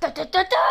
Da, da, da, da.